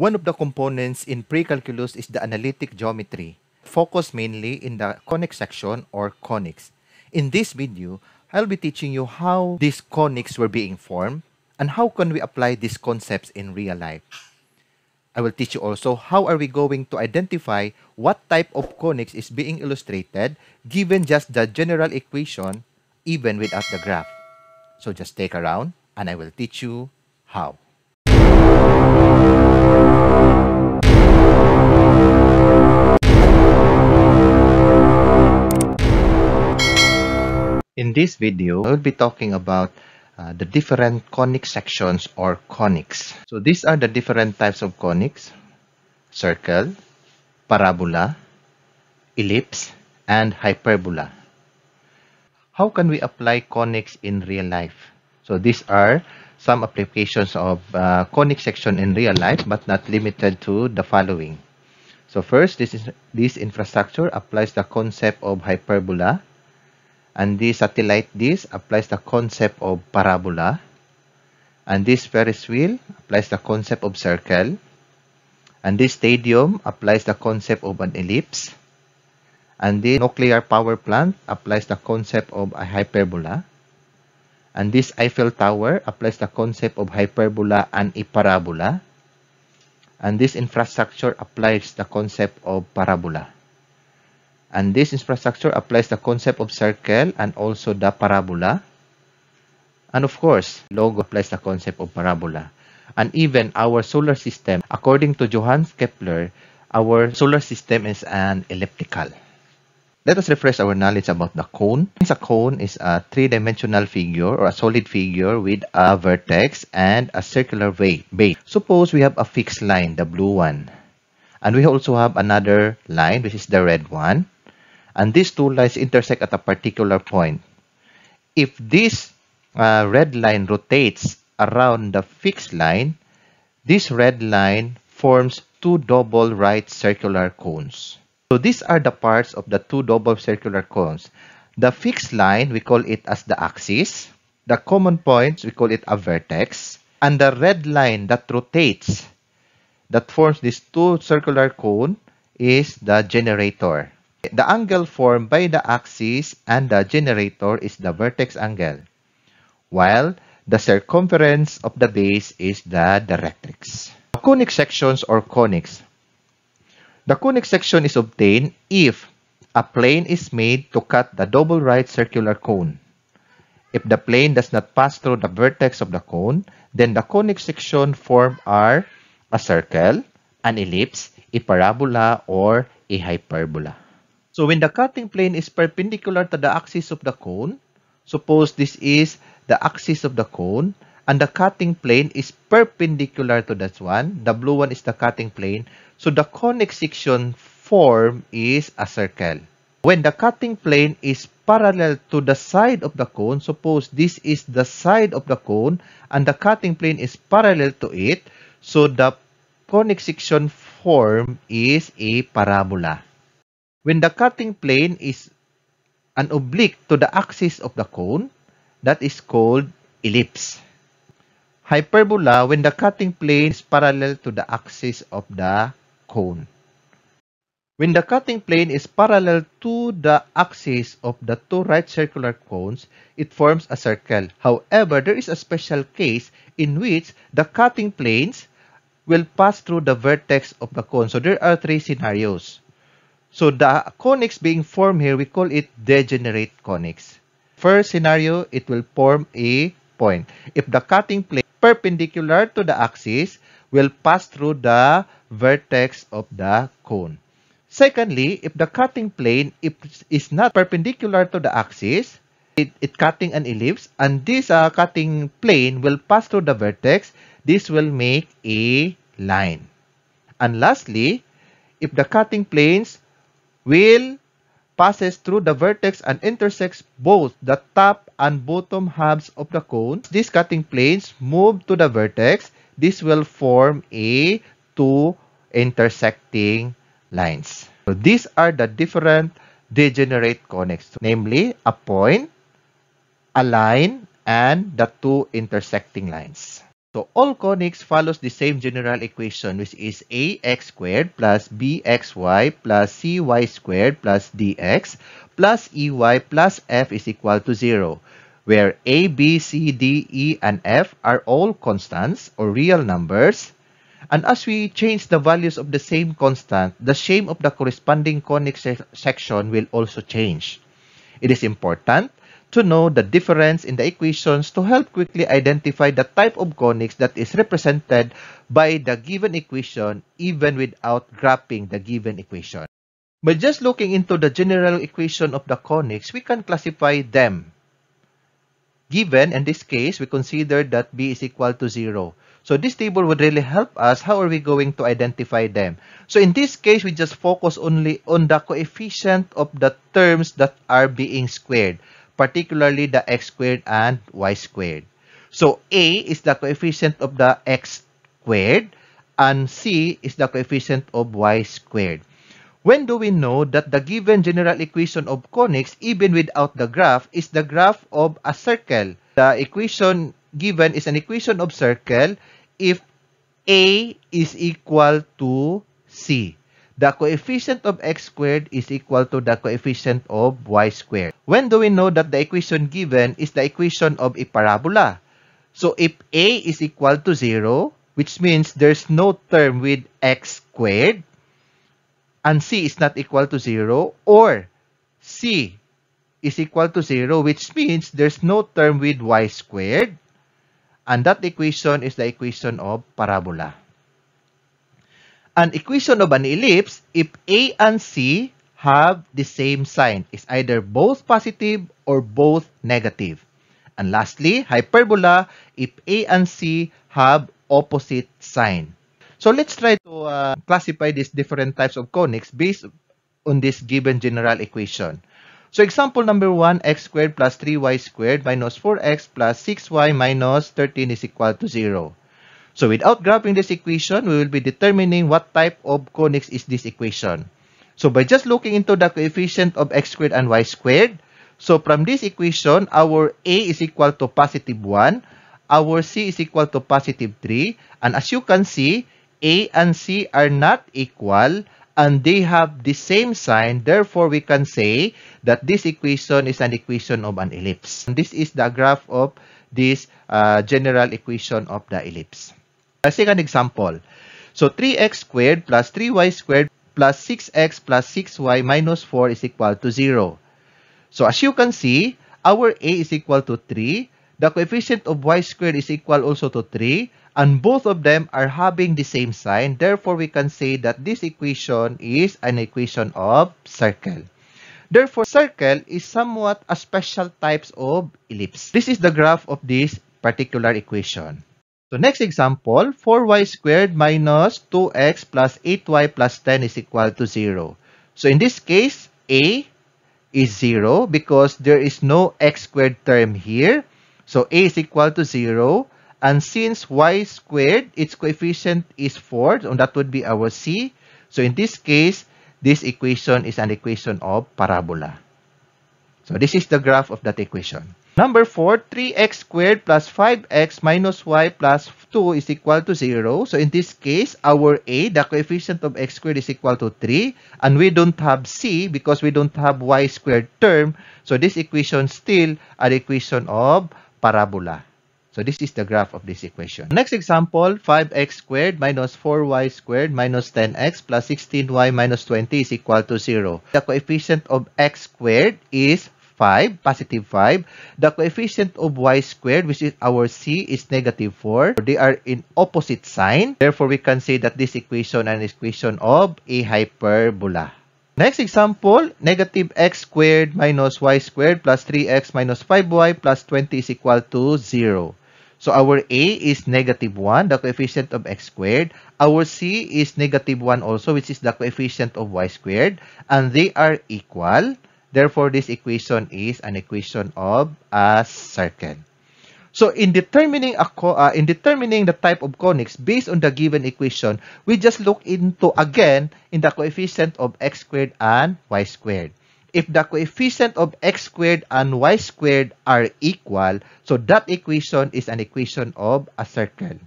One of the components in pre-calculus is the analytic geometry, focused mainly in the conic section or conics. In this video, I'll be teaching you how these conics were being formed and how can we apply these concepts in real life. I will teach you also how are we going to identify what type of conics is being illustrated given just the general equation even without the graph. So just take around and I will teach you how. In this video, I will be talking about uh, the different conic sections or conics. So these are the different types of conics. Circle, parabola, ellipse, and hyperbola. How can we apply conics in real life? So these are some applications of uh, conic section in real life but not limited to the following. So first, this, is, this infrastructure applies the concept of hyperbola and this satellite dish applies the concept of parabola. And this Ferris wheel applies the concept of circle. And this stadium applies the concept of an ellipse. And this nuclear power plant applies the concept of a hyperbola. And this Eiffel Tower applies the concept of hyperbola and a parabola. And this infrastructure applies the concept of parabola. And this infrastructure applies the concept of circle and also the parabola. And of course, LOGO applies the concept of parabola. And even our solar system, according to Johannes Kepler, our solar system is an elliptical. Let us refresh our knowledge about the cone. A cone is a three-dimensional figure or a solid figure with a vertex and a circular base. Suppose we have a fixed line, the blue one. And we also have another line, which is the red one and these two lines intersect at a particular point. If this uh, red line rotates around the fixed line, this red line forms two double right circular cones. So these are the parts of the two double circular cones. The fixed line, we call it as the axis. The common points, we call it a vertex. And the red line that rotates, that forms this two circular cone, is the generator. The angle formed by the axis and the generator is the vertex angle, while the circumference of the base is the directrix. Conic sections or conics. The conic section is obtained if a plane is made to cut the double right circular cone. If the plane does not pass through the vertex of the cone, then the conic section formed are a circle, an ellipse, a parabola, or a hyperbola. So when the cutting plane is perpendicular to the axis of the cone, suppose this is the axis of the cone, and the cutting plane is perpendicular to that one, the blue one is the cutting plane, so the conic section form is a circle. When the cutting plane is parallel to the side of the cone, suppose this is the side of the cone, and the cutting plane is parallel to it, so the conic section form is a parabola. When the cutting plane is an oblique to the axis of the cone, that is called ellipse. Hyperbola when the cutting plane is parallel to the axis of the cone. When the cutting plane is parallel to the axis of the two right circular cones, it forms a circle. However, there is a special case in which the cutting planes will pass through the vertex of the cone. So there are three scenarios. So the conics being formed here, we call it degenerate conics. First scenario, it will form a point. If the cutting plane perpendicular to the axis will pass through the vertex of the cone. Secondly, if the cutting plane is not perpendicular to the axis, it, it cutting an ellipse, and this uh, cutting plane will pass through the vertex, this will make a line. And lastly, if the cutting planes will passes through the vertex and intersects both the top and bottom halves of the cone. These cutting planes move to the vertex. This will form a two intersecting lines. So these are the different degenerate conics, namely a point, a line, and the two intersecting lines. So all conics follows the same general equation which is ax squared plus bxy plus cy squared plus dx plus ey plus f is equal to 0 where a, b, c, d, e, and f are all constants or real numbers and as we change the values of the same constant, the shape of the corresponding conic se section will also change. It is important to know the difference in the equations to help quickly identify the type of conics that is represented by the given equation even without graphing the given equation. By just looking into the general equation of the conics, we can classify them. Given, in this case, we consider that b is equal to 0. So this table would really help us. How are we going to identify them? So in this case, we just focus only on the coefficient of the terms that are being squared, particularly the x squared and y squared. So A is the coefficient of the x squared and C is the coefficient of y squared. When do we know that the given general equation of conics, even without the graph, is the graph of a circle? The equation given is an equation of circle if A is equal to C. The coefficient of x squared is equal to the coefficient of y squared. When do we know that the equation given is the equation of a parabola? So if A is equal to 0, which means there's no term with x squared, and C is not equal to 0, or C is equal to 0, which means there's no term with y squared, and that equation is the equation of parabola. An equation of an ellipse, if A and C have the same sign, is either both positive or both negative. And lastly, hyperbola, if A and C have opposite sign. So let's try to uh, classify these different types of conics based on this given general equation. So example number 1, x squared plus 3y squared minus 4x plus 6y minus 13 is equal to 0. So without graphing this equation, we will be determining what type of conics is this equation. So by just looking into the coefficient of x squared and y squared, so from this equation, our a is equal to positive 1, our c is equal to positive 3, and as you can see, a and c are not equal, and they have the same sign. Therefore, we can say that this equation is an equation of an ellipse. And this is the graph of this uh, general equation of the ellipse. Let's take example. So 3x squared plus 3y squared plus 6x plus 6y minus 4 is equal to 0. So as you can see, our a is equal to 3. The coefficient of y squared is equal also to 3 and both of them are having the same sign. Therefore, we can say that this equation is an equation of circle. Therefore, circle is somewhat a special types of ellipse. This is the graph of this particular equation. So next example, 4y squared minus 2x plus 8y plus 10 is equal to 0. So in this case, a is 0 because there is no x squared term here. So a is equal to 0. And since y squared, its coefficient is 4, so that would be our c. So in this case, this equation is an equation of parabola. So this is the graph of that equation. Number 4, 3x squared plus 5x minus y plus 2 is equal to 0. So in this case, our a, the coefficient of x squared is equal to 3. And we don't have c because we don't have y squared term. So this equation still an equation of parabola. So this is the graph of this equation. Next example, 5x squared minus 4y squared minus 10x plus 16y minus 20 is equal to 0. The coefficient of x squared is 5, positive 5. The coefficient of y squared, which is our c, is negative 4. They are in opposite sign. Therefore, we can say that this equation an equation of a hyperbola. Next example, negative x squared minus y squared plus 3x minus 5y plus 20 is equal to 0. So our a is negative 1, the coefficient of x squared. Our c is negative 1 also, which is the coefficient of y squared. And they are equal. Therefore, this equation is an equation of a circle. So in determining a uh, in determining the type of conics based on the given equation, we just look into again in the coefficient of x squared and y squared. if the coefficient of x squared and y squared are equal, so that equation is an equation of a circle.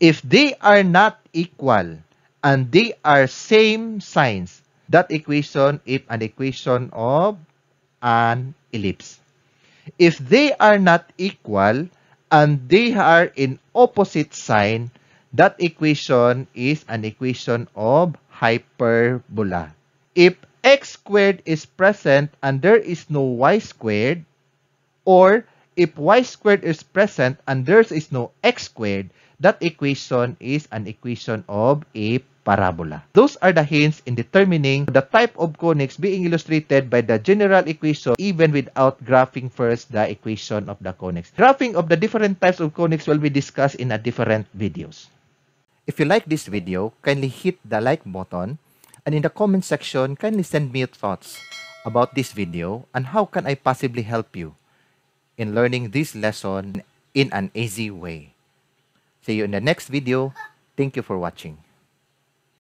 If they are not equal and they are same signs, that equation is an equation of an ellipse. If they are not equal and they are in opposite sign, that equation is an equation of hyperbola. If x squared is present and there is no y squared, or if y squared is present and there is no x squared, that equation is an equation of a parabola. Those are the hints in determining the type of conics being illustrated by the general equation even without graphing first the equation of the conics. Graphing of the different types of conics will be discussed in a different videos. If you like this video, kindly hit the like button and in the comment section, kindly send me your thoughts about this video and how can I possibly help you in learning this lesson in an easy way. See you in the next video. Thank you for watching.